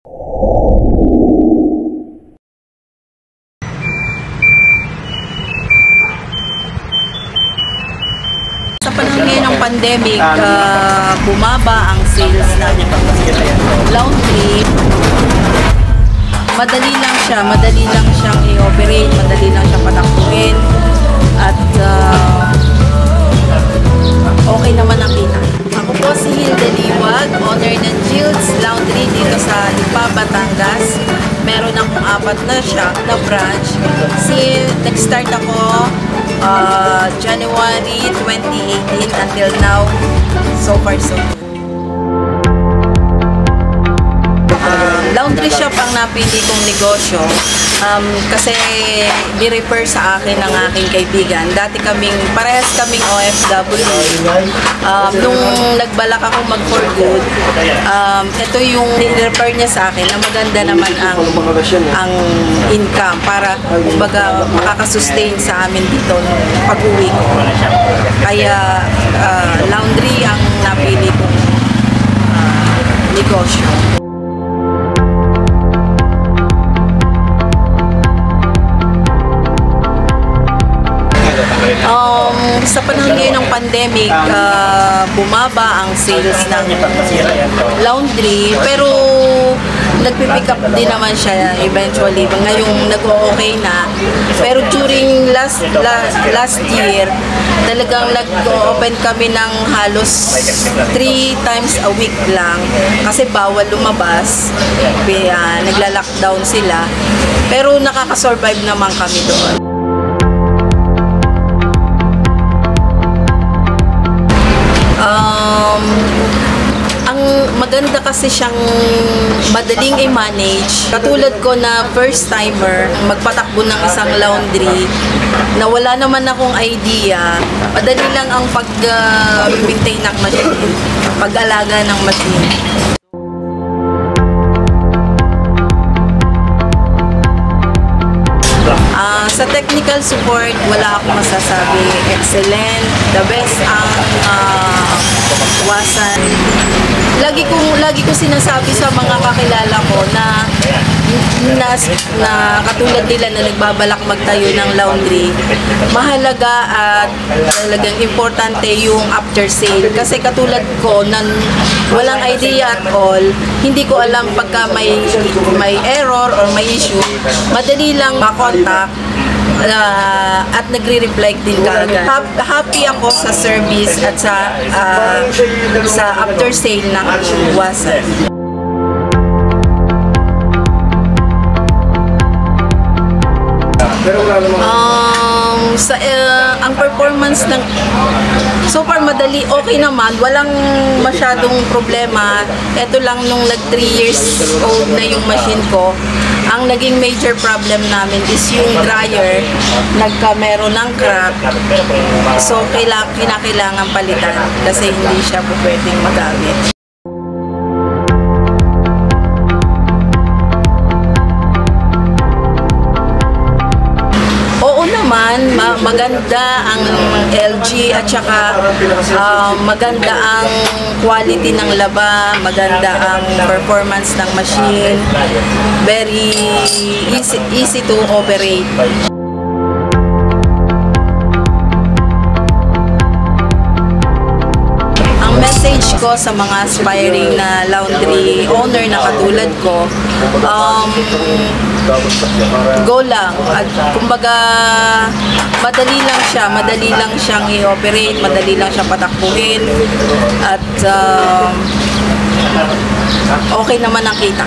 Sa panahon ng pandemic, ah, bumaba ang sales ng laundry. Madali lang siya, madali lang siyang i-operate, madali lang siyang patakbuhin. At ah, Batangas. Meron akong apat na shop na branch. Si, nag-start ako ah, January 2018 until now. So far, so good. Laundry shop ang napili kong negosyo um, kasi ni-refer sa akin ng aking kaibigan. Dati kaming, parehas kaming OFW. Um, nung nagbalak ako mag for good, um, ito yung ni-refer niya sa akin na maganda naman ang, ang income para kumbaga makakasustain sa amin dito pag-uwi ko. Kaya ah, laundry ang napili kong ah, negosyo. Um, sa panahon ngayon ng pandemic, ah, bumaba ang sales ng laundry, pero nagpipick up din naman siya eventually. Ngayong nag-okay na. Pero during last la- last year, talagang nag-open kami ng halos three times a week lang kasi bawal lumabas. Kaya nagla-lockdown sila. Pero nakaka-survive naman kami doon. Maganda kasi siyang madaling i-manage. Katulad ko na first timer, magpatakbo ng isang laundry, na wala naman akong idea, madali lang ang pag-maintain ng machine, pag-alaga ng machine. Ah, sa technical support, wala akong masasabi. Excellent. The best ang ah, wasan. Lagi ko lagi ko sinasabi sa mga kakilala ko na na, na katulad nila na nagbabalak magtayo ng laundry, mahalaga at talagang importante yung after sale. Kasi katulad ko, na walang idea at all, hindi ko alam pagka may, may error or may issue, madali lang makontak uh, at nagre-reply din kaagad. Hap- happy ako sa service at sa ah, sa after sale ng wasan. Um, sa eh, ang performance ng so far madali okay naman. Walang masyadong problema. Ito lang nung nag 3 years old na yung machine ko. Ang naging major problem namin is yung dryer. Nagka meron ng crack. So kaila, kinakailangan palitan kasi hindi siya pwedeng magamit maganda ang LG at saka ah, maganda ang quality ng laba, maganda ang performance ng machine, very easy, easy to operate. Message ko sa mga aspiring na laundry owner na katulad ko, um, go lang. At kumbaga, madali lang siya. Madali lang siyang i-operate. Madali lang siyang patakbuhin. At um, okay naman ang kita.